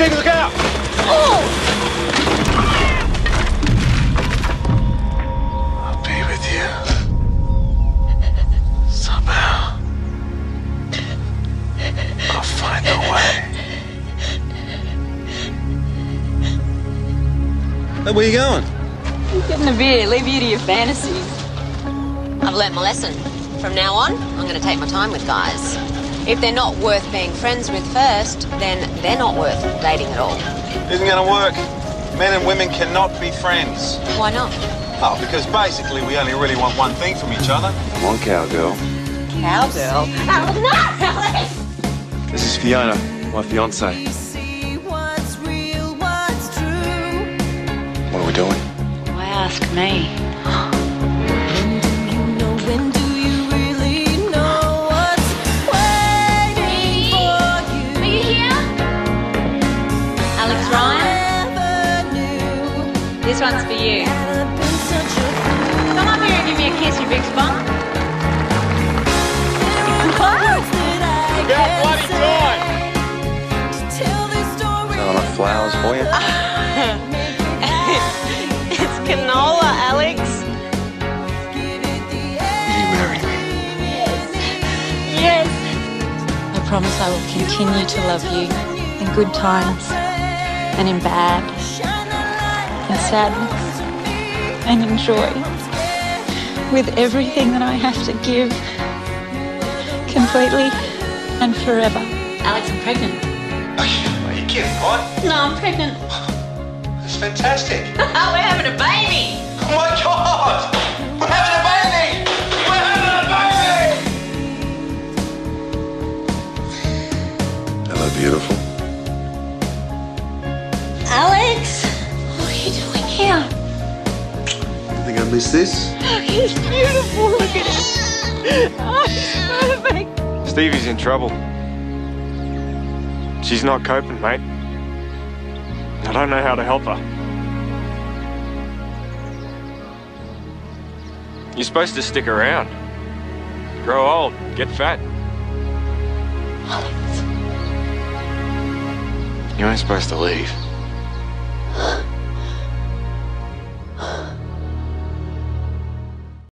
Steve, look out! I'll be with you. Somehow. I'll find a way. Hey, where you going? Getting a beer, leave you to your fantasies. I've learnt my lesson. From now on, I'm going to take my time with guys. If they're not worth being friends with first, then they're not worth dating at all. Isn't gonna work. Men and women cannot be friends. Why not? Oh, because basically we only really want one thing from each other. Come on, cowgirl. Cowgirl? Oh, no, Alex! This is Fiona, my fiance. What are we doing? Why ask me? This one's for you. Come up here and give me a kiss, you big spunk. About bloody time! Got enough flowers for you? It's canola, Alex. You marry me. Yes. I promise I will continue to love you in good times and in bad, in sadness and in joy, with everything that I have to give, completely and forever. Alex, I'm pregnant. Are you kidding, what? No, I'm pregnant. That's fantastic. Oh, we're having a baby. Oh my god! We're having a baby! We're having a baby! Hello, beautiful. You doing? You think I missed this? He's beautiful. Look at him. Oh, oh he's perfect. Stevie's in trouble. She's not coping, mate. I don't know how to help her. You're supposed to stick around. Grow old, get fat. You weren't supposed to leave.